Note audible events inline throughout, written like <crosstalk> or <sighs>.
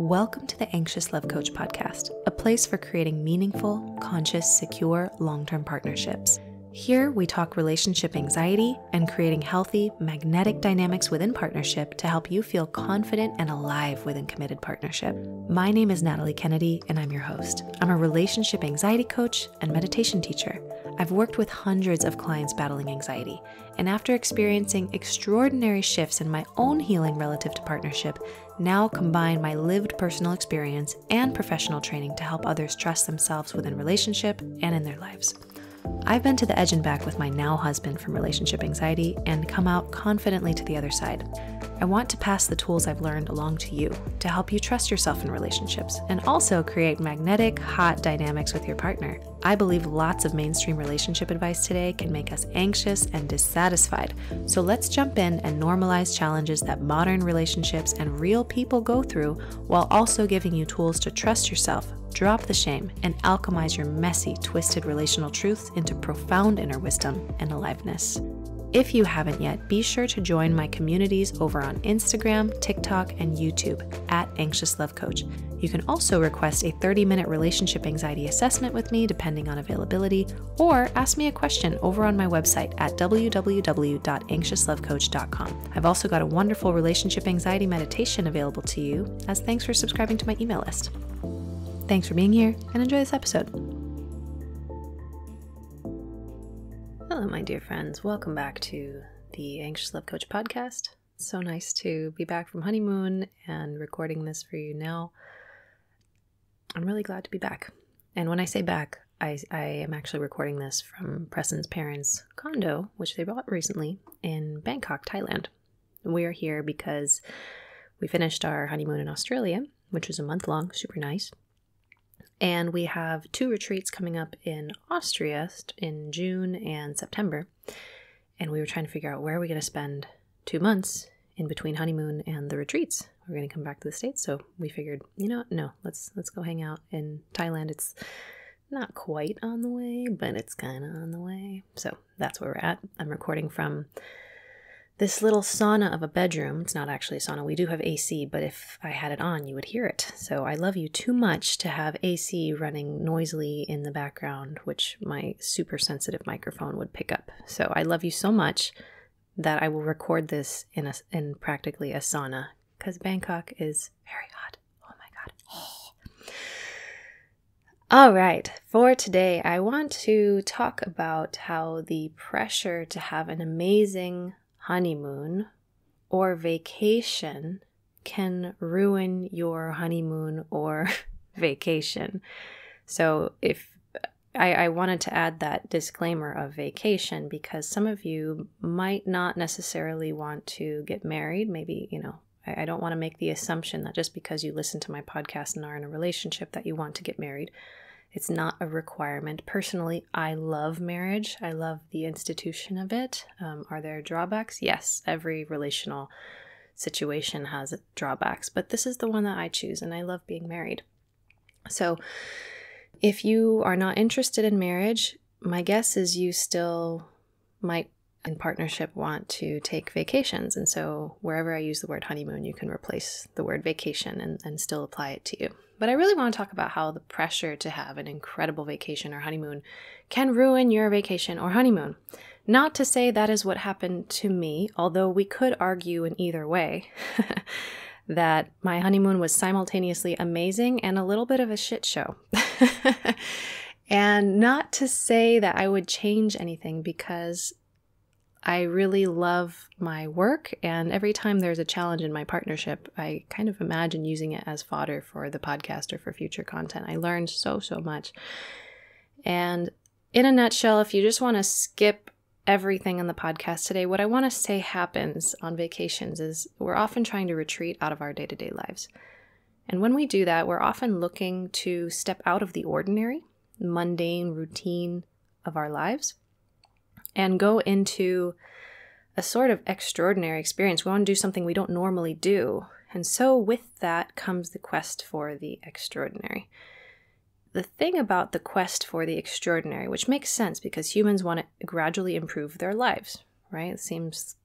Welcome to the Anxious Love Coach podcast, a place for creating meaningful, conscious, secure, long term partnerships. Here, we talk relationship anxiety and creating healthy, magnetic dynamics within partnership to help you feel confident and alive within committed partnership. My name is Natalie Kennedy, and I'm your host. I'm a relationship anxiety coach and meditation teacher. I've worked with hundreds of clients battling anxiety, and after experiencing extraordinary shifts in my own healing relative to partnership, now combine my lived personal experience and professional training to help others trust themselves within relationship and in their lives. I've been to the edge and back with my now husband from relationship anxiety and come out confidently to the other side. I want to pass the tools I've learned along to you to help you trust yourself in relationships and also create magnetic, hot dynamics with your partner. I believe lots of mainstream relationship advice today can make us anxious and dissatisfied. So let's jump in and normalize challenges that modern relationships and real people go through while also giving you tools to trust yourself, drop the shame, and alchemize your messy, twisted relational truths into profound inner wisdom and aliveness. If you haven't yet, be sure to join my communities over on Instagram, TikTok, and YouTube at Anxious Love Coach. You can also request a 30 minute relationship anxiety assessment with me, depending on availability, or ask me a question over on my website at www.anxiouslovecoach.com. I've also got a wonderful relationship anxiety meditation available to you as thanks for subscribing to my email list. Thanks for being here and enjoy this episode. Hello, my dear friends. Welcome back to the Anxious Love Coach podcast. so nice to be back from honeymoon and recording this for you now. I'm really glad to be back. And when I say back, I, I am actually recording this from Preston's parents' condo, which they bought recently in Bangkok, Thailand. We are here because we finished our honeymoon in Australia, which was a month long, super nice. And we have two retreats coming up in Austria in June and September. And we were trying to figure out where are we going to spend two months in between honeymoon and the retreats. We're going to come back to the states, so we figured, you know, no, let's let's go hang out in Thailand. It's not quite on the way, but it's kind of on the way. So that's where we're at. I'm recording from this little sauna of a bedroom. It's not actually a sauna. We do have AC, but if I had it on, you would hear it. So I love you too much to have AC running noisily in the background, which my super sensitive microphone would pick up. So I love you so much that I will record this in a in practically a sauna because Bangkok is very hot. Oh my god. <gasps> All right, for today, I want to talk about how the pressure to have an amazing honeymoon or vacation can ruin your honeymoon or <laughs> vacation. So, if I, I, wanted to add that disclaimer of vacation because some of you might not necessarily want to get married. Maybe, you know, I, I don't want to make the assumption that just because you listen to my podcast and are in a relationship that you want to get married. It's not a requirement. Personally, I love marriage. I love the institution of it. Um, are there drawbacks? Yes, every relational situation has drawbacks, but this is the one that I choose, and I love being married. So, if you are not interested in marriage, my guess is you still might in partnership want to take vacations. And so, wherever I use the word honeymoon, you can replace the word vacation and, and still apply it to you. But I really want to talk about how the pressure to have an incredible vacation or honeymoon can ruin your vacation or honeymoon. Not to say that is what happened to me, although we could argue in either way <laughs> that my honeymoon was simultaneously amazing and a little bit of a shit show. <laughs> and not to say that I would change anything because I really love my work, and every time there's a challenge in my partnership, I kind of imagine using it as fodder for the podcast or for future content. I learned so, so much. And in a nutshell, if you just want to skip everything in the podcast today, what I want to say happens on vacations is we're often trying to retreat out of our day to day lives. And when we do that, we're often looking to step out of the ordinary, mundane routine of our lives and go into a sort of extraordinary experience. We want to do something we don't normally do. And so, with that comes the quest for the extraordinary. The thing about the quest for the extraordinary, which makes sense because humans want to gradually improve their lives, right? It seems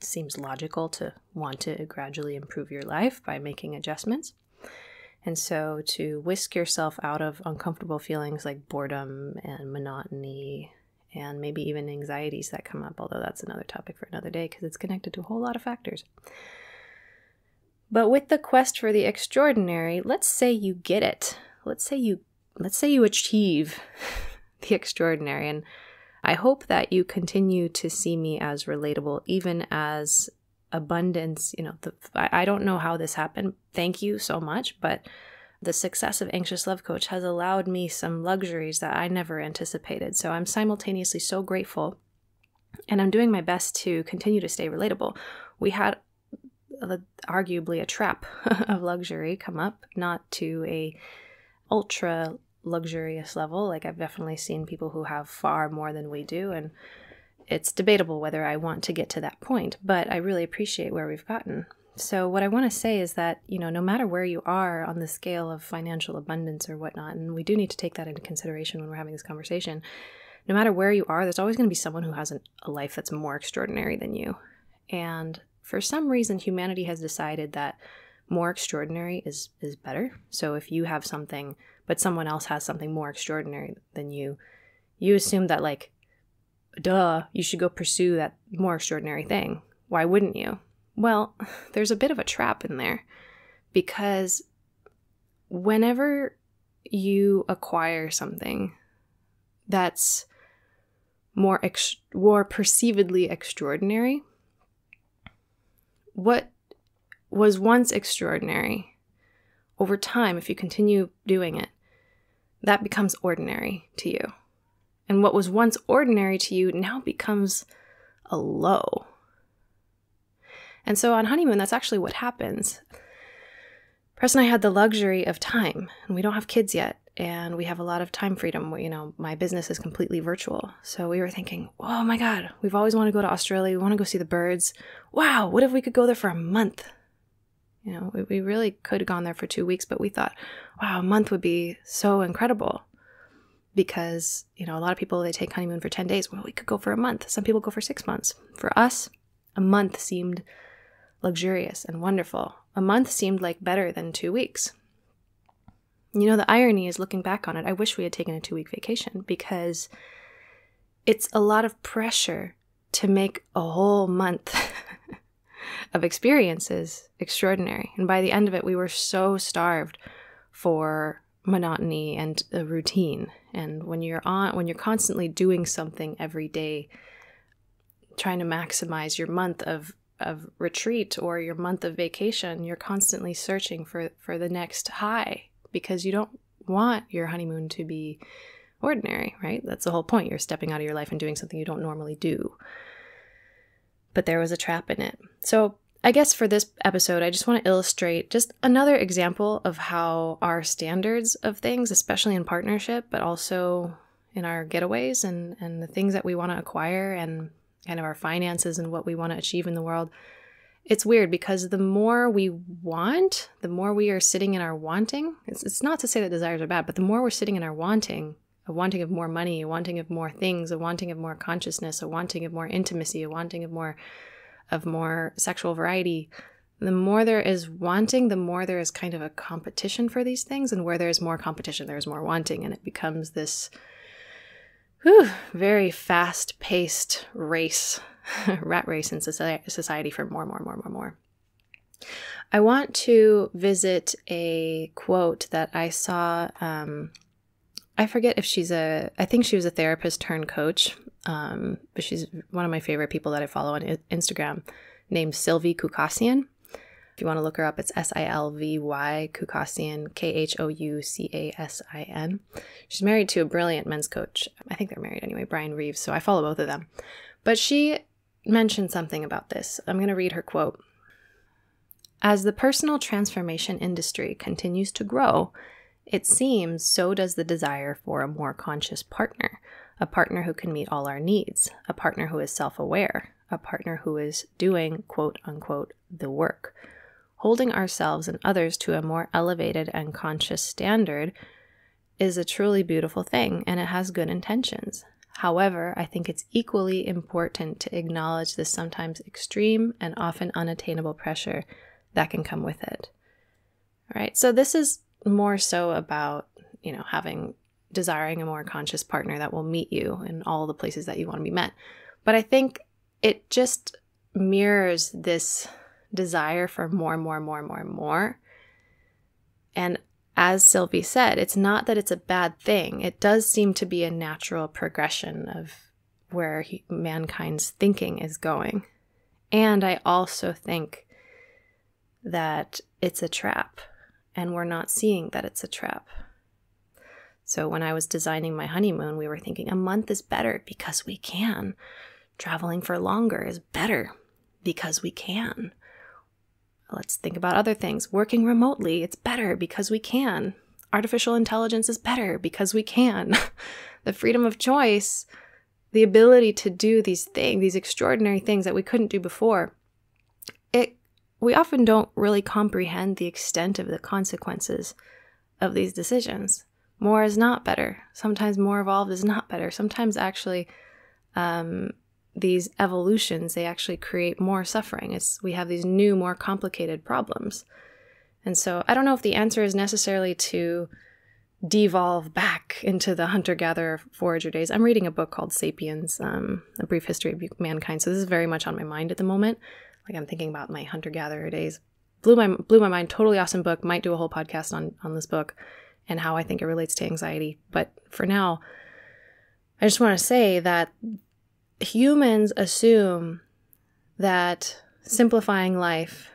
seems logical to want to gradually improve your life by making adjustments. And so to whisk yourself out of uncomfortable feelings like boredom and monotony and maybe even anxieties that come up, although that's another topic for another day because it's connected to a whole lot of factors. But with the quest for the extraordinary, let's say you get it. Let's say you let's say you achieve <laughs> the extraordinary and I hope that you continue to see me as relatable even as abundance, you know, the, I, don't know how this happened. Thank you so much, but the success of Anxious Love Coach has allowed me some luxuries that I never anticipated. So I'm simultaneously so grateful and I'm doing my best to continue to stay relatable. We had uh, arguably a trap <laughs> of luxury come up, not to a ultra luxurious level. Like I've definitely seen people who have far more than we do and it's debatable whether I want to get to that point, but I really appreciate where we've gotten. So, what I want to say is that, you know, no matter where you are on the scale of financial abundance or whatnot, and we do need to take that into consideration when we're having this conversation, no matter where you are, there's always going to be someone who has an, a life that's more extraordinary than you. And for some reason, humanity has decided that more extraordinary is, is better. So, if you have something, but someone else has something more extraordinary than you, you assume that, like, duh, you should go pursue that more extraordinary thing. Why wouldn't you? Well, <sighs> there's a bit of a trap in there because whenever you acquire something that's more ex- more perceivedly extraordinary, what was once extraordinary over time, if you continue doing it, that becomes ordinary to you. And what was once ordinary to you now becomes a low. And so on honeymoon, that's actually what happens. Press and I had the luxury of time, and we don't have kids yet, and we have a lot of time freedom. You know, my business is completely virtual. So we were thinking, oh my God, we've always wanted to go to Australia. We want to go see the birds. Wow, what if we could go there for a month? You know, we, we really could have gone there for two weeks, but we thought, wow, a month would be so incredible because you know a lot of people they take honeymoon for 10 days well we could go for a month some people go for six months for us a month seemed luxurious and wonderful. A month seemed like better than two weeks. You know the irony is looking back on it i wish we had taken a two week vacation because it's a lot of pressure to make a whole month <laughs> of experiences extraordinary. And by the end of it we were so starved for monotony and a routine. And when you're on when you're constantly doing something every day trying to maximize your month of of retreat or your month of vacation you're constantly searching for for the next high because you don't want your honeymoon to be ordinary right? That's the whole point. You're stepping out of your life and doing something you don't normally do. But there was a trap in it. So I guess for this episode, I just want to illustrate just another example of how our standards of things, especially in partnership, but also in our getaways and, and the things that we want to acquire and kind of our finances and what we want to achieve in the world, it's weird because the more we want, the more we are sitting in our wanting. It's, it's not to say that desires are bad, but the more we're sitting in our wanting, a wanting of more money, a wanting of more things, a wanting of more consciousness, a wanting of more intimacy, a wanting of more of more sexual variety, the more there is wanting, the more there is kind of a competition for these things. And where there's more competition, there's more wanting. And it becomes this whew, very fast paced race, <laughs> rat race in society for more, more, more, more, more. I want to visit a quote that I saw. Um, I forget if she's a, I think she was a therapist turned coach. Um, but she's one of my favorite people that I follow on Instagram, named Silvy Khoucasian. You want to look her up, it's S I L V Y Khoucasian, K H O U C A S I N. She's married to a brilliant men's coach. I think they're married anyway, Brian Reeves. So I follow both of them. But she mentioned something about this. I'm going to read her quote. As the personal transformation industry continues to grow, it seems so does the desire for a more conscious partner a partner who can meet all our needs, a partner who is self aware, a partner who is doing, quote unquote, the work. Holding ourselves and others to a more elevated and conscious standard is a truly beautiful thing and it has good intentions. However, I think it's equally important to acknowledge the sometimes extreme and often unattainable pressure that can come with it. All right, so this is more so about, you know, having desiring a more conscious partner that will meet you in all the places that you want to be met. But I think it just mirrors this desire for more more more more more. And as Silvy said, it's not that it's a bad thing. It does seem to be a natural progression of where he, mankind's thinking is going. And I also think that it's a trap, and we're not seeing that it's a trap. So when I was designing my honeymoon, we were thinking a month is better because we can. Traveling for longer is better because we can. Let's think about other things. Working remotely, it's better because we can. Artificial intelligence is better because we can. <laughs> the freedom of choice, the ability to do these things, these extraordinary things that we couldn't do before. It we often don't really comprehend the extent of the consequences of these decisions. More is not better. Sometimes more evolved is not better. Sometimes actually um, these evolutions they actually create more suffering. It's we have these new more complicated problems. And so i don't know if the answer is necessarily to devolve back into the hunter-gatherer forager days. I'm reading a book called sapiens um, a brief history of mankind. So this is very much on my mind at the moment. Like i'm thinking about my hunter-gatherer days. Blew my blew my mind. Totally awesome book. Might do a whole podcast on on this book and how i think it relates to anxiety. But for now i just want to say that humans assume that simplifying life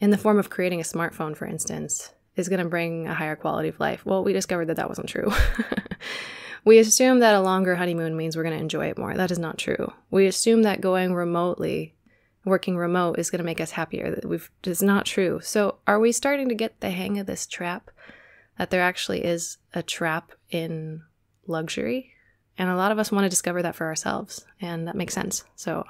in the form of creating a smartphone, for instance, is going to bring a higher quality of life. Well, we discovered that that wasn't true. <laughs> we assume that a longer honeymoon means we're going to enjoy it more. That is not true. We assume that going remotely, working remote, is going to make us happier. That we've is not true. So, are we starting to get the hang of this trap? That there actually is a trap in luxury and a lot of us want to discover that for ourselves, and that makes sense. So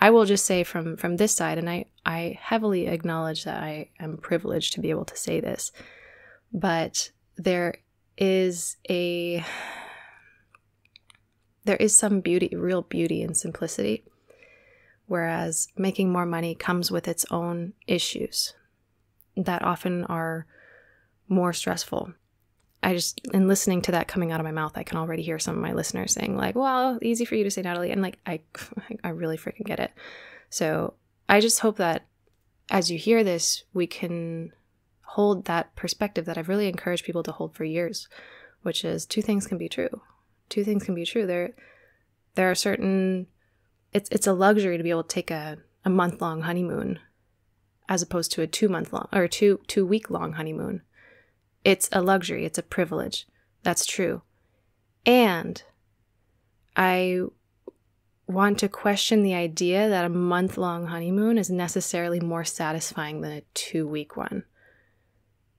I will just say from from this side, and I I heavily acknowledge that I am privileged to be able to say this, but there is a there is some beauty, real beauty in simplicity, whereas making more money comes with its own issues that often are more stressful. I just, in listening to that coming out of my mouth, I can already hear some of my listeners saying, like, well, easy for you to say, Natalie. And like, I, <laughs> I really freaking get it. So I just hope that as you hear this, we can hold that perspective that I've really encouraged people to hold for years, which is two things can be true. Two things can be true. There, there are certain, it's, it's a luxury to be able to take a, a month long honeymoon as opposed to a two month long or two, two week long honeymoon it's a luxury, it's a privilege. That's true. And I want to question the idea that a month long honeymoon is necessarily more satisfying than a two week one.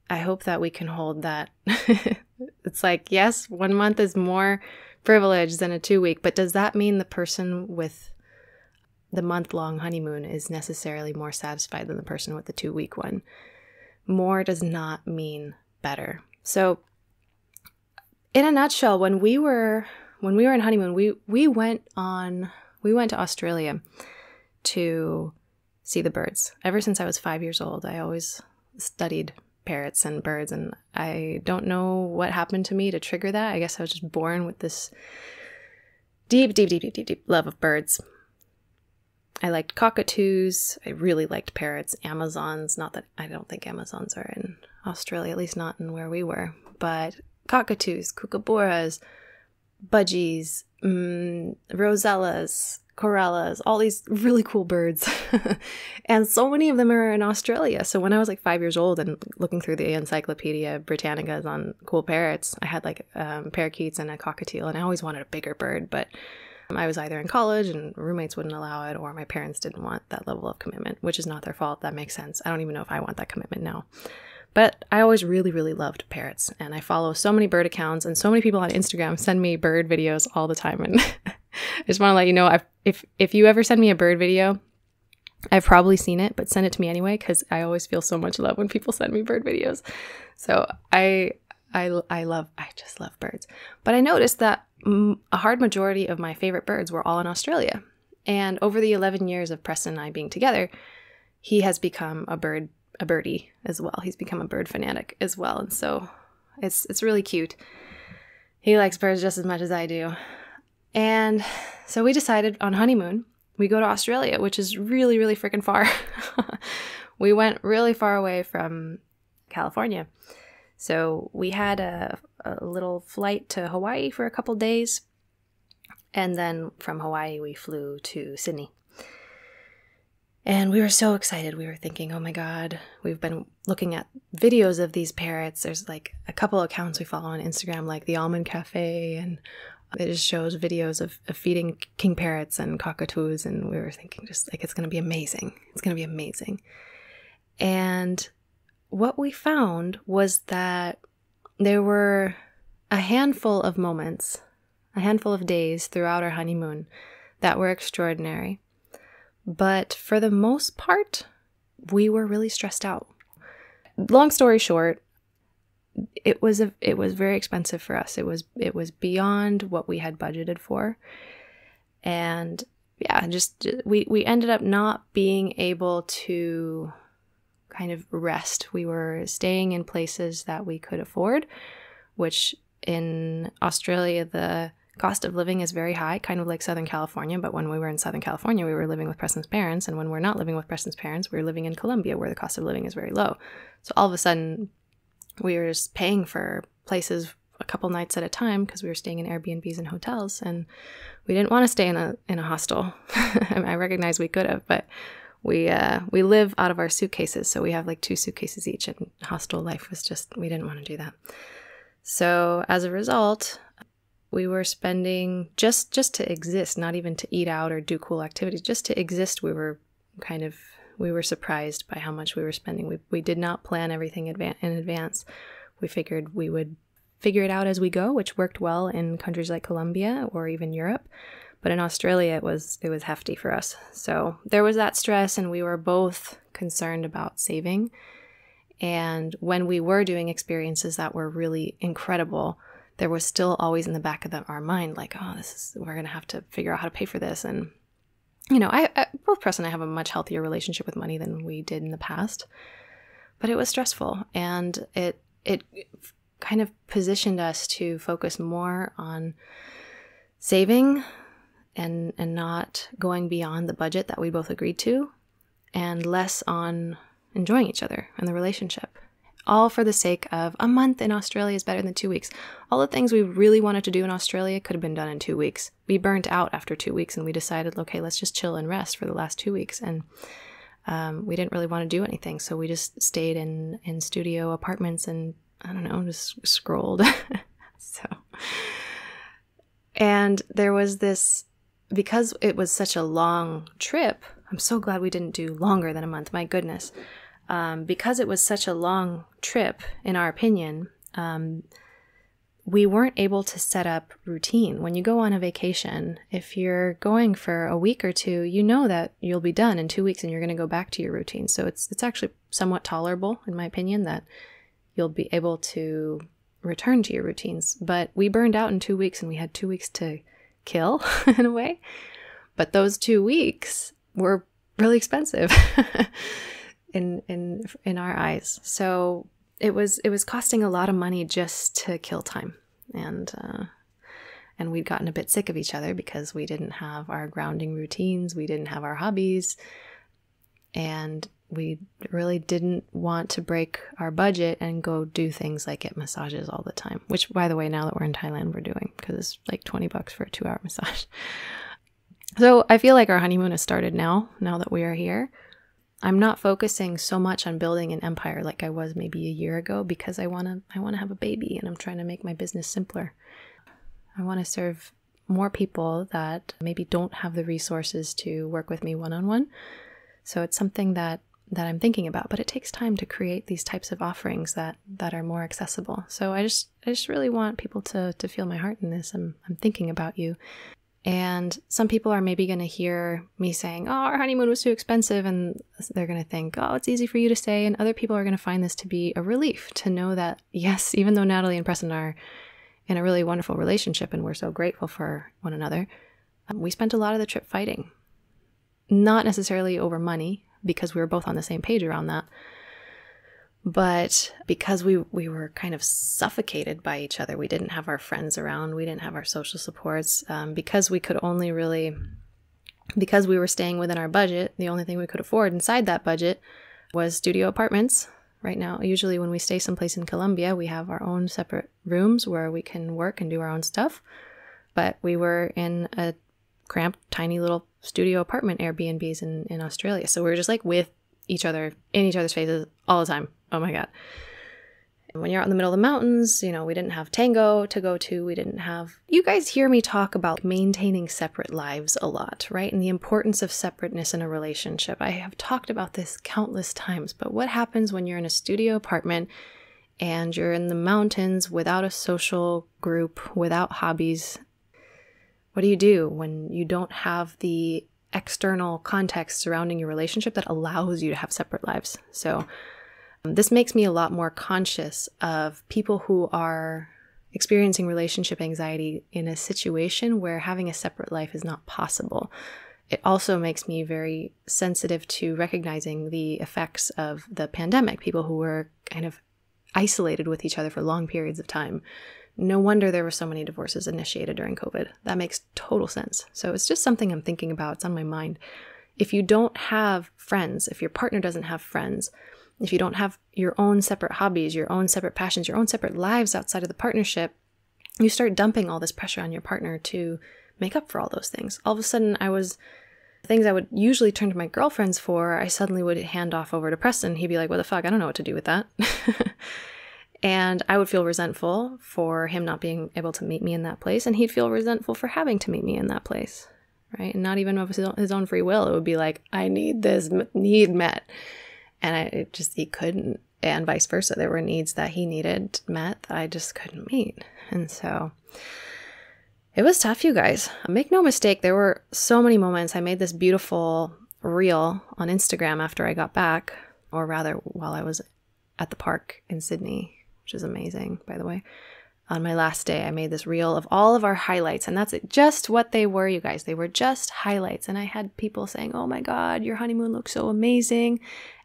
I hope that we can hold that. <laughs> it's like, yes, one month is more privileged than a two week, but does that mean the person with the month long honeymoon is necessarily more satisfied than the person with the two week one? More does not mean better. So in a nutshell, when we were when we were in honeymoon, we we went on we went to Australia to see the birds. Ever since I was 5 years old, I always studied parrots and birds and I don't know what happened to me to trigger that. I guess I was just born with this deep deep deep deep deep, deep love of birds. I liked cockatoos. I really liked parrots, Amazons. Not that I don't think Amazons are in Australia, at least not in where we were, but cockatoos, kookaburras, budgies, mm, rosellas, corellas, all these really cool birds. <laughs> and so many of them are in Australia. So when I was like five years old and looking through the Encyclopedia Britannicas on cool parrots, I had like um, parakeets and a cockatiel, and I always wanted a bigger bird, but Um, I was either in college and roommates wouldn't allow it, or my parents didn't want that level of commitment, which is not their fault. That makes sense. I don't even know if I want that commitment now. But I always really, really loved parrots, and I follow so many bird accounts, and so many people on Instagram send me bird videos all the time. And <laughs> I just want to let you know, if if you ever send me a bird video, I've probably seen it, but send it to me anyway because I always feel so much love when people send me bird videos. So I I I love I just love birds. But I noticed that a hard majority of my favorite birds were all in Australia. And over the 11 years of Preston and I being together, he has become a bird a birdie as well. He's become a bird fanatic as well, and so it's it's really cute. He likes birds just as much as I do. And so we decided on honeymoon, we go to Australia, which is really, really freaking far. <laughs> we went really far away from California. So we had a, a little flight to Hawaii for a couple days. And then from Hawaii, we flew to Sydney. And we were so excited. We were thinking, oh my God, we've been looking at videos of these parrots. There's like a couple accounts we follow on Instagram, like the Almond Cafe, and it just shows videos of, of feeding king parrots and cockatoos. And we were thinking, just like, it's going to be amazing. It's going to be amazing. And what we found was that there were a handful of moments, a handful of days throughout our honeymoon that were extraordinary. But for the most part, we were really stressed out. Long story short, it was a, it was very expensive for us. It was it was beyond what we had budgeted for. And yeah, just we we ended up not being able to kind of rest. We were staying in places that we could afford, which in Australia the cost of living is very high, kind of like Southern California. But when we were in Southern California, we were living with Preston's parents. And when we're not living with Preston's parents, we're living in Colombia, where the cost of living is very low. So all of a sudden, we were just paying for places a couple nights at a time because we were staying in Airbnbs and hotels. And we didn't want to stay in a, in a hostel. <laughs> I recognize we could have, but we uh, we live out of our suitcases, so we have like two suitcases each, and hostel life was just we didn't want to do that. So as a result, we were spending just just to exist not even to eat out or do cool activities just to exist we were kind of we were surprised by how much we were spending. We, we did not plan everything in advance. We figured we would figure it out as we go which worked well in countries like colombia or even europe but in australia it was it was hefty for us. So there was that stress and we were both concerned about saving. And when we were doing experiences that were really incredible there was still always in the back of the, our mind, like, oh, this is, we're going to have to figure out how to pay for this. And, you know, I, I, both Press and I have a much healthier relationship with money than we did in the past, but it was stressful and it, it kind of positioned us to focus more on saving and, and not going beyond the budget that we both agreed to and less on enjoying each other and the relationship all for the sake of a month in Australia is better than two weeks. All the things we really wanted to do in Australia could have been done in two weeks. We burnt out after two weeks and we decided, okay, let's just chill and rest for the last two weeks. And um, we didn't really want to do anything. So we just stayed in, in studio apartments and I don't know, just scrolled. <laughs> so, and there was this, because it was such a long trip, I'm so glad we didn't do longer than a month. My goodness um, because it was such a long trip, in our opinion, um, we weren't able to set up routine. When you go on a vacation, if you're going for a week or two, you know that you'll be done in two weeks and you're going to go back to your routine. So it's it's actually somewhat tolerable, in my opinion, that you'll be able to return to your routines. But we burned out in two weeks and we had two weeks to kill <laughs> in a way. But those two weeks were really expensive. <laughs> in in in our eyes. So it was it was costing a lot of money just to kill time, and uh, and we'd gotten a bit sick of each other because we didn't have our grounding routines, we didn't have our hobbies, and we really didn't want to break our budget and go do things like get massages all the time. Which, by the way, now that we're in Thailand, we're doing because it's like twenty bucks for a two-hour <laughs> massage. So I feel like our honeymoon has started now. Now that we are here I'm not focusing so much on building an empire like I was maybe a year ago because I want to I want to have a baby and I'm trying to make my business simpler. I want to serve more people that maybe don't have the resources to work with me one-on-one. So it's something that that I'm thinking about, but it takes time to create these types of offerings that that are more accessible. So I just I just really want people to to feel my heart in this. I'm I'm thinking about you and some people are maybe going to hear me saying, Oh, our honeymoon was too expensive. And they're going to think, Oh, it's easy for you to say. And other people are going to find this to be a relief to know that, yes, even though Natalie and Preston are in a really wonderful relationship and we're so grateful for one another, um, we spent a lot of the trip fighting. Not necessarily over money, because we were both on the same page around that, But because we, we were kind of suffocated by each other, we didn't have our friends around, we didn't have our social supports, um, because we could only really, because we were staying within our budget, the only thing we could afford inside that budget was studio apartments. Right now, usually when we stay someplace in Colombia, we have our own separate rooms where we can work and do our own stuff. But we were in a cramped, tiny little studio apartment Airbnbs in, in Australia. So we were just like with each other, in each other's faces all the time. Oh my God. when you're out in the middle of the mountains, you know, we didn't have tango to go to. We didn't have. You guys hear me talk about maintaining separate lives a lot, right? And the importance of separateness in a relationship. I have talked about this countless times, but what happens when you're in a studio apartment and you're in the mountains without a social group, without hobbies? What do you do when you don't have the external context surrounding your relationship that allows you to have separate lives? So, um, this makes me a lot more conscious of people who are experiencing relationship anxiety in a situation where having a separate life is not possible. It also makes me very sensitive to recognizing the effects of the pandemic, people who were kind of isolated with each other for long periods of time no wonder there were so many divorces initiated during COVID. That makes total sense. So it's just something I'm thinking about. It's on my mind. If you don't have friends, if your partner doesn't have friends, if you don't have your own separate hobbies, your own separate passions, your own separate lives outside of the partnership, you start dumping all this pressure on your partner to make up for all those things. All of a sudden, I was things I would usually turn to my girlfriends for, I suddenly would hand off over to Preston. He'd be like, What the fuck? I don't know what to do with that. <laughs> And I would feel resentful for him not being able to meet me in that place. And he'd feel resentful for having to meet me in that place. Right. And not even of his own free will. It would be like, I need this need met. And I just, he couldn't. And vice versa. There were needs that he needed met that I just couldn't meet. And so it was tough, you guys. Make no mistake, there were so many moments. I made this beautiful reel on Instagram after I got back, or rather, while I was at the park in Sydney which is amazing, by the way. On my last day, I made this reel of all of our highlights, and that's just what they were, you guys. They were just highlights. And I had people saying, Oh my God, your honeymoon looks so amazing.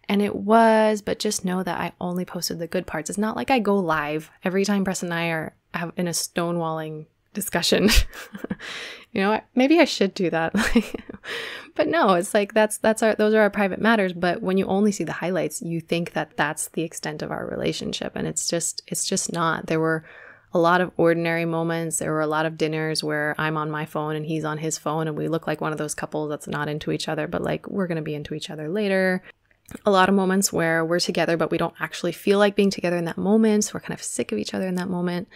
And it was, but just know that I only posted the good parts. It's not like I go live every time Press and I are in a stonewalling discussion. <laughs> you know, maybe I should do that. <laughs> but no, it's like that's that's our those are our private matters, but when you only see the highlights, you think that that's the extent of our relationship and it's just it's just not. There were a lot of ordinary moments. There were a lot of dinners where I'm on my phone and he's on his phone and we look like one of those couples that's not into each other, but like we're going to be into each other later. A lot of moments where we're together but we don't actually feel like being together in that moment. So we're kind of sick of each other in that moment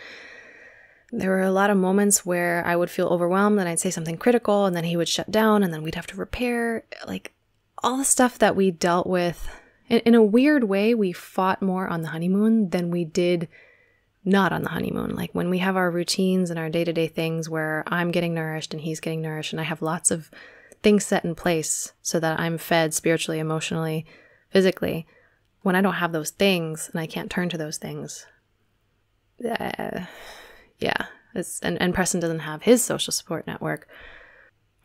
there were a lot of moments where I would feel overwhelmed and I'd say something critical and then he would shut down and then we'd have to repair. Like all the stuff that we dealt with. In, in a weird way, we fought more on the honeymoon than we did not on the honeymoon. Like when we have our routines and our day to day things where I'm getting nourished and he's getting nourished and I have lots of things set in place so that I'm fed spiritually, emotionally, physically. When I don't have those things and I can't turn to those things, uh, yeah, and, and Preston doesn't have his social support network,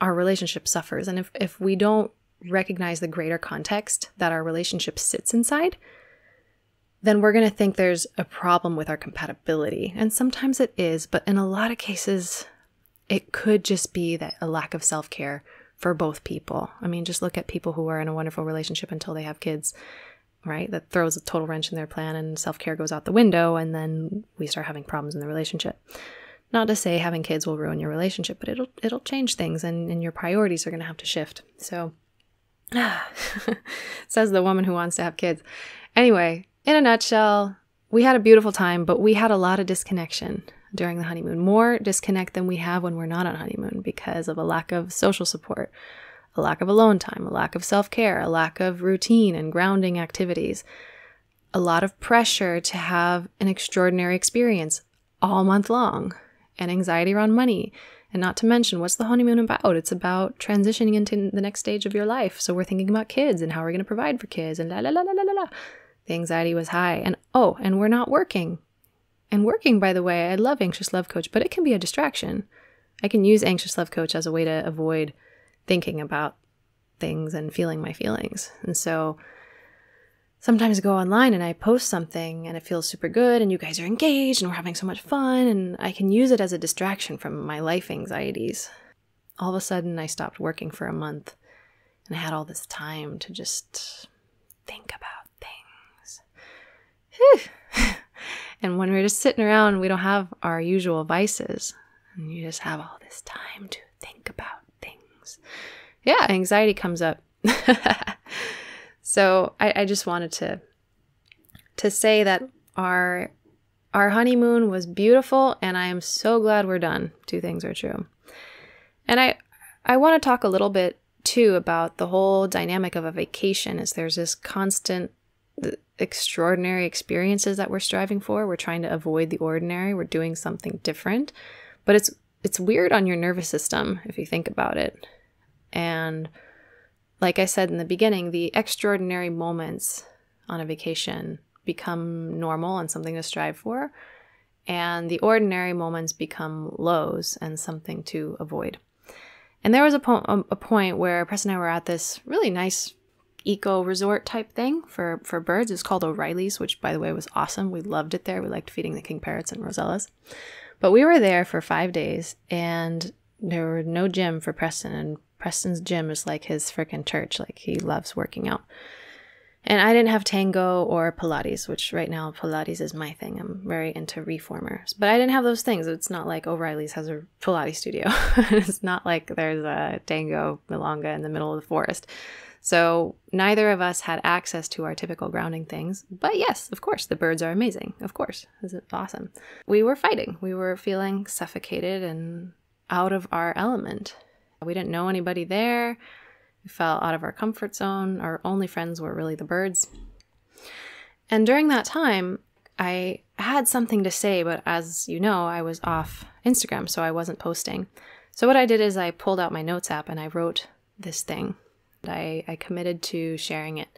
our relationship suffers. And if, if we don't recognize the greater context that our relationship sits inside, then we're going to think there's a problem with our compatibility. And sometimes it is, but in a lot of cases, it could just be that a lack of self care for both people. I mean, just look at people who are in a wonderful relationship until they have kids right? That throws a total wrench in their plan and self care goes out the window, and then we start having problems in the relationship. Not to say having kids will ruin your relationship, but it'll it'll change things, and, and your priorities are going to have to shift. So, <sighs> says the woman who wants to have kids. Anyway, in a nutshell, we had a beautiful time, but we had a lot of disconnection during the honeymoon. More disconnect than we have when we're not on honeymoon because of a lack of social support, a lack of alone time, a lack of self care, a lack of routine and grounding activities, a lot of pressure to have an extraordinary experience all month long, and anxiety around money. And not to mention, what's the honeymoon about? It's about transitioning into the next stage of your life. So we're thinking about kids and how we're going to provide for kids and la la la la la la. The anxiety was high. And oh, and we're not working. And working, by the way, I love Anxious Love Coach, but it can be a distraction. I can use Anxious Love Coach as a way to avoid thinking about things and feeling my feelings. And so sometimes I go online and I post something and it feels super good and you guys are engaged and we're having so much fun and I can use it as a distraction from my life anxieties. All of a sudden, I stopped working for a month and I had all this time to just think about things. Whew. <laughs> and when we're just sitting around, we don't have our usual vices. And you just have all this time to think about Yeah, anxiety comes up. <laughs> so I, I just wanted to to say that our our honeymoon was beautiful and I am so glad we're done. Two things are true. And I I want to talk a little bit too about the whole dynamic of a vacation is there's this constant extraordinary experiences that we're striving for. We're trying to avoid the ordinary. We're doing something different. But it's it's weird on your nervous system if you think about it. And like I said in the beginning, the extraordinary moments on a vacation become normal and something to strive for, and the ordinary moments become lows and something to avoid. And there was a, po- a point where Press and I were at this really nice eco resort type thing for for birds. It's called O'Reilly's, which by the way was awesome. We loved it there. We liked feeding the king parrots and rosellas. But we were there for five days, and there were no gym for Preston, and Preston's gym is like his freaking church. Like he loves working out. And I didn't have tango or Pilates, which right now Pilates is my thing. I'm very into reformers. But I didn't have those things. It's not like O'Reilly's has a Pilates studio. <laughs> it's not like there's a tango milonga in the middle of the forest. So neither of us had access to our typical grounding things. But yes, of course, the birds are amazing. Of course. This is awesome. We were fighting. We were feeling suffocated and out of our element. We didn't know anybody there. We fell out of our comfort zone. Our only friends were really the birds. And during that time, I had something to say, but as you know, I was off Instagram, so I wasn't posting. So what I did is I pulled out my notes app and I wrote this thing. I, I committed to sharing it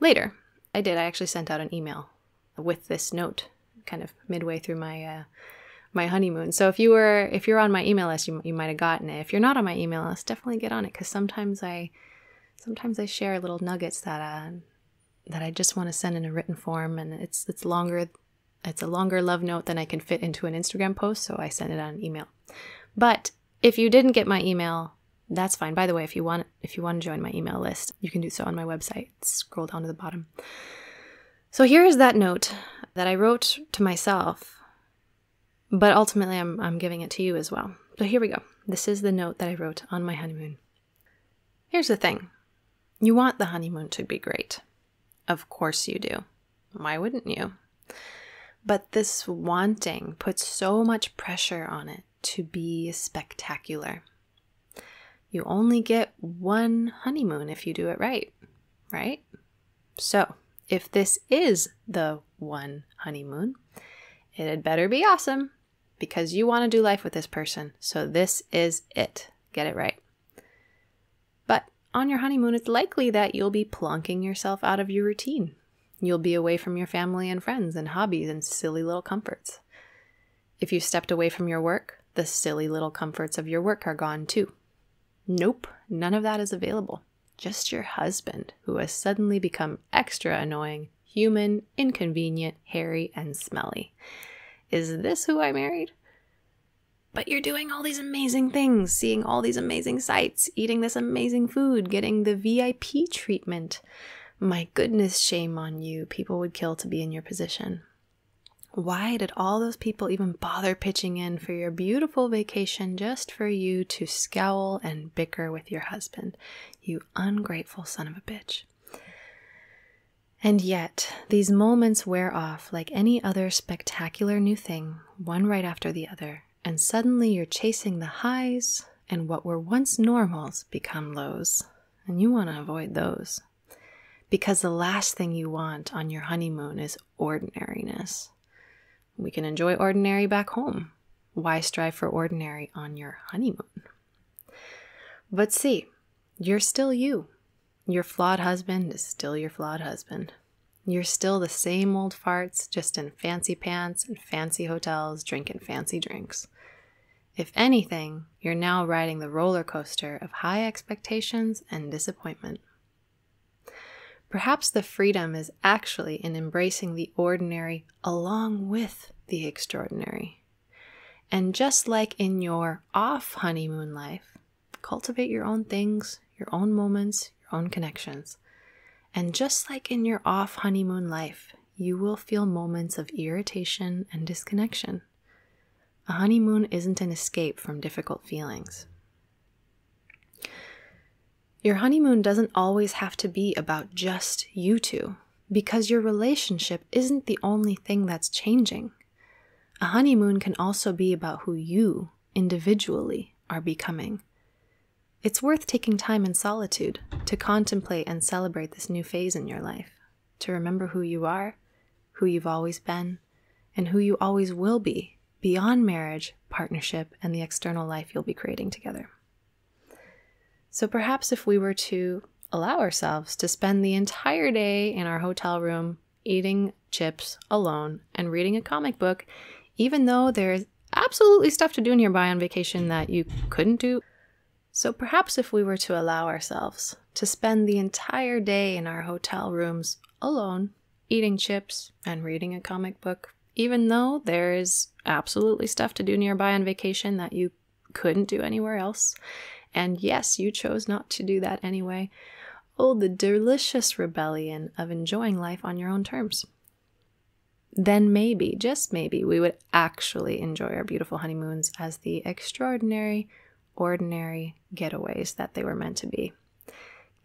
later. I did. I actually sent out an email with this note, kind of midway through my uh, my honeymoon. So if you were if you're on my email list, you, you might have gotten it. If you're not on my email list, definitely get on it because sometimes I sometimes I share little nuggets that uh, that I just want to send in a written form, and it's it's longer. It's a longer love note than I can fit into an Instagram post, so I send it on email. But if you didn't get my email, that's fine. By the way, if you want if you want to join my email list, you can do so on my website. Scroll down to the bottom. So here is that note that I wrote to myself but ultimately, I'm, I'm giving it to you as well. So here we go. This is the note that I wrote on my honeymoon. Here's the thing you want the honeymoon to be great. Of course you do. Why wouldn't you? But this wanting puts so much pressure on it to be spectacular. You only get one honeymoon if you do it right, right? So, if this is the one honeymoon, it had better be awesome because you want to do life with this person. So this is it. Get it right. But on your honeymoon, it's likely that you'll be plunking yourself out of your routine. You'll be away from your family and friends and hobbies and silly little comforts. If you stepped away from your work, the silly little comforts of your work are gone too. Nope, none of that is available. Just your husband, who has suddenly become extra annoying, human, inconvenient, hairy, and smelly. Is this who I married? But you're doing all these amazing things, seeing all these amazing sights, eating this amazing food, getting the VIP treatment. My goodness, shame on you. People would kill to be in your position. Why did all those people even bother pitching in for your beautiful vacation just for you to scowl and bicker with your husband? You ungrateful son of a bitch. And yet, these moments wear off like any other spectacular new thing, one right after the other, and suddenly you're chasing the highs, and what were once normals become lows. And you want to avoid those. Because the last thing you want on your honeymoon is ordinariness. We can enjoy ordinary back home. Why strive for ordinary on your honeymoon? But see, you're still you. Your flawed husband is still your flawed husband. You're still the same old farts, just in fancy pants and fancy hotels, drinking fancy drinks. If anything, you're now riding the roller coaster of high expectations and disappointment. Perhaps the freedom is actually in embracing the ordinary along with the extraordinary. And just like in your off honeymoon life, cultivate your own things, your own moments, own connections. And just like in your off honeymoon life, you will feel moments of irritation and disconnection. A honeymoon isn't an escape from difficult feelings. Your honeymoon doesn't always have to be about just you two, because your relationship isn't the only thing that's changing. A honeymoon can also be about who you, individually, are becoming. It's worth taking time in solitude to contemplate and celebrate this new phase in your life, to remember who you are, who you've always been, and who you always will be beyond marriage, partnership, and the external life you'll be creating together. So perhaps if we were to allow ourselves to spend the entire day in our hotel room eating chips alone and reading a comic book, even though there's absolutely stuff to do nearby on vacation that you couldn't do. So perhaps if we were to allow ourselves to spend the entire day in our hotel rooms alone, eating chips and reading a comic book, even though there is absolutely stuff to do nearby on vacation that you couldn't do anywhere else, and yes, you chose not to do that anyway. Oh, the delicious rebellion of enjoying life on your own terms. Then maybe, just maybe, we would actually enjoy our beautiful honeymoons as the extraordinary, ordinary getaways that they were meant to be.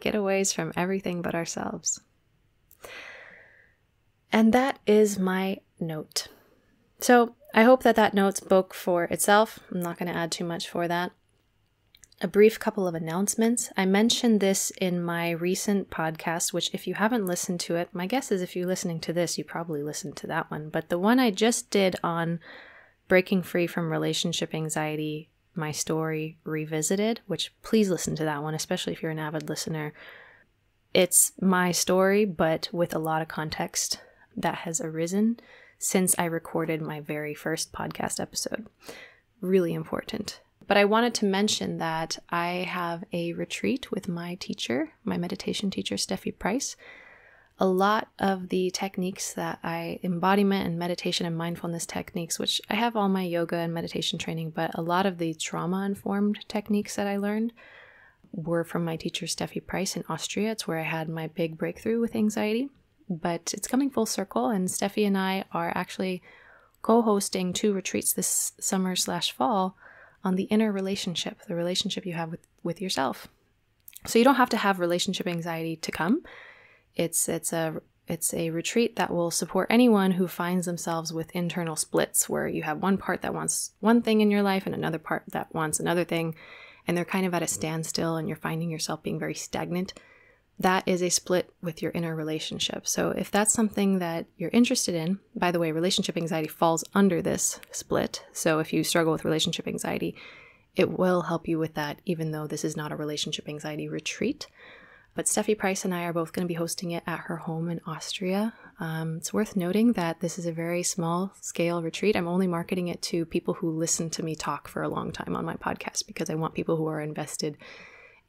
Getaways from everything but ourselves. And that is my note. So I hope that that note spoke for itself. I'm not going to add too much for that a brief couple of announcements. I mentioned this in my recent podcast, which, if you haven't listened to it, my guess is if you're listening to this, you probably listened to that one. But the one I just did on breaking free from relationship anxiety, my story revisited, which please listen to that one, especially if you're an avid listener. It's my story, but with a lot of context that has arisen since I recorded my very first podcast episode. Really important. But I wanted to mention that I have a retreat with my teacher, my meditation teacher, Steffi Price. A lot of the techniques that I embodiment and meditation and mindfulness techniques, which I have all my yoga and meditation training, but a lot of the trauma informed techniques that I learned were from my teacher, Steffi Price in Austria. It's where I had my big breakthrough with anxiety. But it's coming full circle, and Steffi and I are actually co hosting two retreats this summer slash fall on the inner relationship, the relationship you have with, with yourself. So you don't have to have relationship anxiety to come. It's it's a it's a retreat that will support anyone who finds themselves with internal splits where you have one part that wants one thing in your life and another part that wants another thing and they're kind of at a standstill and you're finding yourself being very stagnant that is a split with your inner relationship. So, if that's something that you're interested in, by the way, relationship anxiety falls under this split. So, if you struggle with relationship anxiety, it will help you with that, even though this is not a relationship anxiety retreat. But Steffi Price and I are both going to be hosting it at her home in Austria. Um, it's worth noting that this is a very small scale retreat. I'm only marketing it to people who listen to me talk for a long time on my podcast because I want people who are invested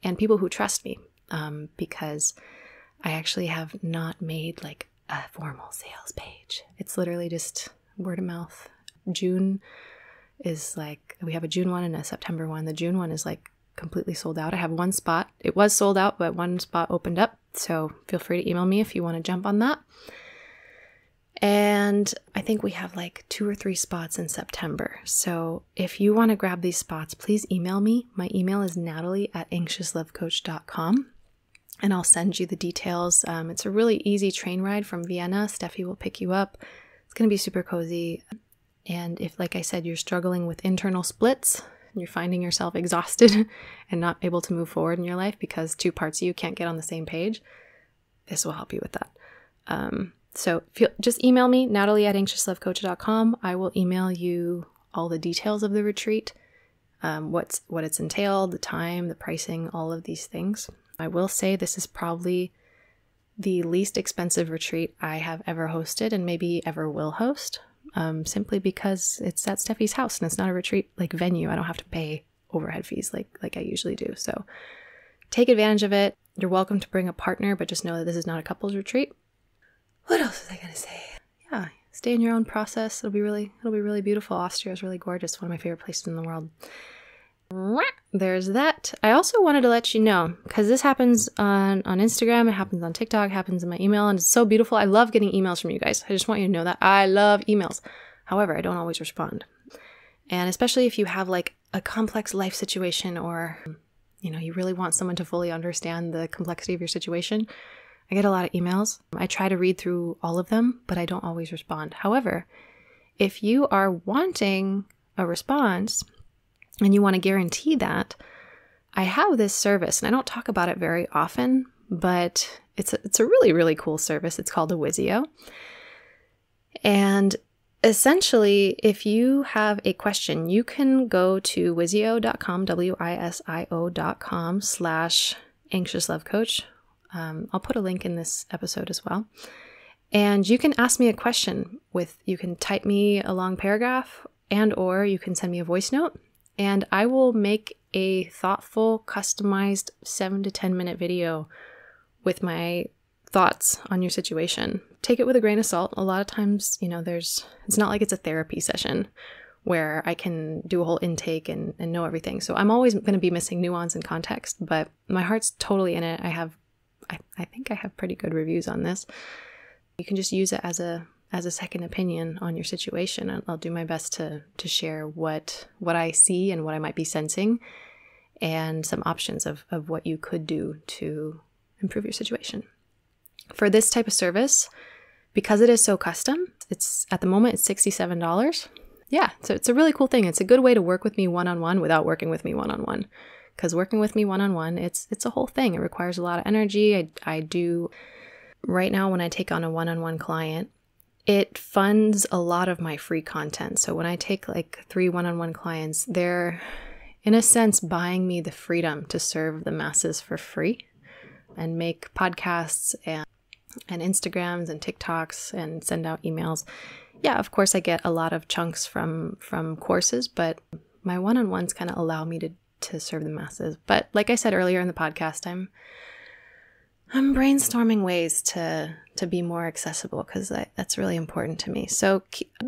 and people who trust me um, because I actually have not made like a formal sales page. It's literally just word of mouth. June is like, we have a June one and a September one. The June one is like completely sold out. I have one spot. It was sold out, but one spot opened up. So feel free to email me if you want to jump on that. And I think we have like two or three spots in September. So if you want to grab these spots, please email me. My email is natalie at anxiouslovecoach.com and I'll send you the details. Um, it's a really easy train ride from Vienna. Steffi will pick you up. It's going to be super cozy. And if, like I said, you're struggling with internal splits you're finding yourself <laughs> exhausted and not able to move forward in your life because two parts of you can't get on the same page, this will help you with that. Um, so feel, just email me, natalie at anxiouslovecoach.com. I will email you all the details of the retreat, um, what's what it's entailed, the time, the pricing, all of these things. I will say this is probably the least expensive retreat I have ever hosted and maybe ever will host, um, simply because it's at Steffi's house and it's not a retreat like venue. I don't have to pay overhead fees like like I usually do. So take advantage of it. You're welcome to bring a partner, but just know that this is not a couples retreat. What else was I gonna say? Yeah, stay in your own process. It'll be really, it'll be really beautiful. Austria is really gorgeous. One of my favorite places in the world. There's that. I also wanted to let you know because this happens on on Instagram, it happens on TikTok, happens in my email, and it's so beautiful. I love getting emails from you guys. I just want you to know that I love emails. However, I don't always respond, and especially if you have like a complex life situation or you know you really want someone to fully understand the complexity of your situation. I get a lot of emails. I try to read through all of them, but I don't always respond. However, if you are wanting a response and you want to guarantee that, I have this service, and I don't talk about it very often, but it's a, it's a really, really cool service. It's called a Wisio. And essentially, if you have a question, you can go to wisio.com, W I S I O.com slash anxious love coach. Um, I'll put a link in this episode as well. And you can ask me a question with, you can type me a long paragraph and or you can send me a voice note and I will make a thoughtful, customized seven to 10 minute video with my thoughts on your situation. Take it with a grain of salt. A lot of times, you know, there's, it's not like it's a therapy session where I can do a whole intake and, and know everything. So I'm always going to be missing nuance and context, but my heart's totally in it. I have, I, I think I have pretty good reviews on this. You can just use it as a as a second opinion on your situation. I'll do my best to to share what what I see and what I might be sensing and some options of, of what you could do to improve your situation. For this type of service, because it is so custom, it's at the moment it's $67. Yeah, so it's a really cool thing. It's a good way to work with me one-on-one without working with me one-on-one. Because working with me one-on-one, it's it's a whole thing. It requires a lot of energy. I, I do right now when I take on a one-on-one client, it funds a lot of my free content. So when I take like three one on one clients, they're in a sense buying me the freedom to serve the masses for free and make podcasts and and Instagrams and TikToks and send out emails. Yeah, of course I get a lot of chunks from from courses, but my one-on-ones kind of allow me to to serve the masses. But like I said earlier in the podcast, I'm I'm brainstorming ways to to be more accessible because that's really important to me. So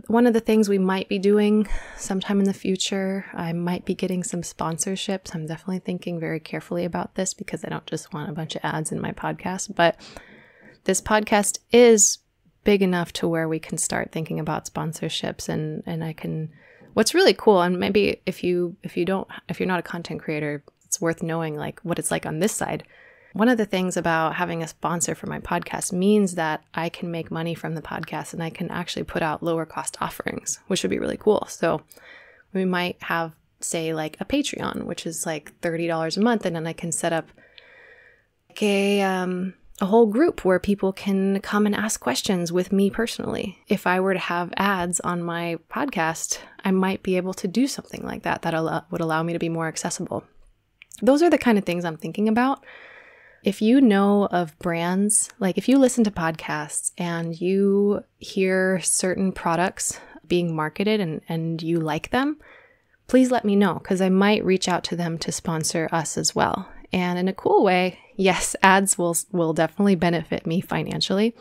one of the things we might be doing sometime in the future, I might be getting some sponsorships. I'm definitely thinking very carefully about this because I don't just want a bunch of ads in my podcast, but this podcast is big enough to where we can start thinking about sponsorships and and I can what's really cool and maybe if you if you don't if you're not a content creator, it's worth knowing like what it's like on this side one of the things about having a sponsor for my podcast means that I can make money from the podcast and I can actually put out lower cost offerings, which would be really cool. So we might have, say, like a Patreon, which is like $30 a month, and then I can set up like a, um, a whole group where people can come and ask questions with me personally. If I were to have ads on my podcast, I might be able to do something like that that would allow me to be more accessible. Those are the kind of things I'm thinking about if you know of brands, like if you listen to podcasts and you hear certain products being marketed and, and you like them, please let me know because I might reach out to them to sponsor us as well. And in a cool way, yes, <laughs> ads will will definitely benefit me financially.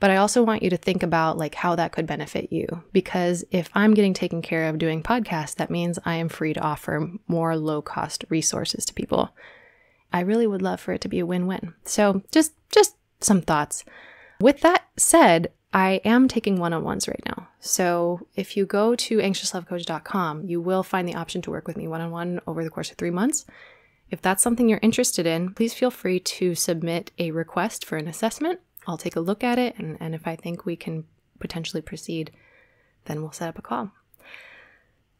But I also want you to think about like how that could benefit you because if I'm getting taken care of doing podcasts, that means I am free to offer more low-cost resources to people. I really would love for it to be a win-win. So just just some thoughts. With that said, I am taking one-on-ones right now. So if you go to anxiouslovecoach.com, you will find the option to work with me one-on-one over the course of 3 months. If that's something you're interested in, please feel free to submit a request for an assessment. I'll take a look at it and, and if I think we can potentially proceed, then we'll set up a call.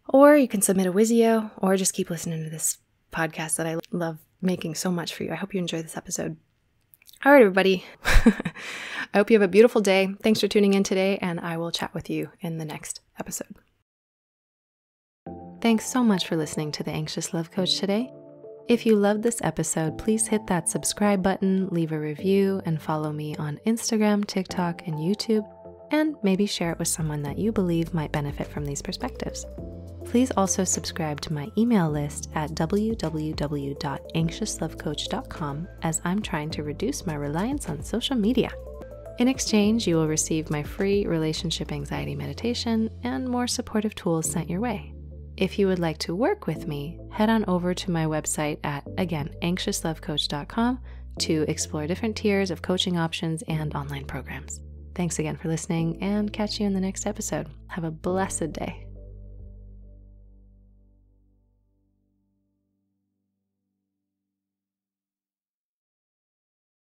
Or you can submit a Wisio or just keep listening to this podcast that I love making so much for you. I hope you enjoy this episode. All right, everybody. <laughs> I hope you have a beautiful day. Thanks for tuning in today, and I will chat with you in the next episode. Thanks so much for listening to the Anxious Love Coach today. If you loved this episode, please hit that subscribe button, leave a review, and follow me on Instagram, TikTok, and YouTube. and maybe share it with someone that you believe might benefit from these perspectives. Please also subscribe to my email list at www.anxiouslovecoach.com as I'm trying to reduce my reliance on social media. In exchange, you will receive my free relationship anxiety meditation and more supportive tools sent your way. If you would like to work with me, head on over to my website at, again, anxiouslovecoach.com to explore different tiers of coaching options and online programs. Thanks again for listening and catch you in the next episode. Have a blessed day.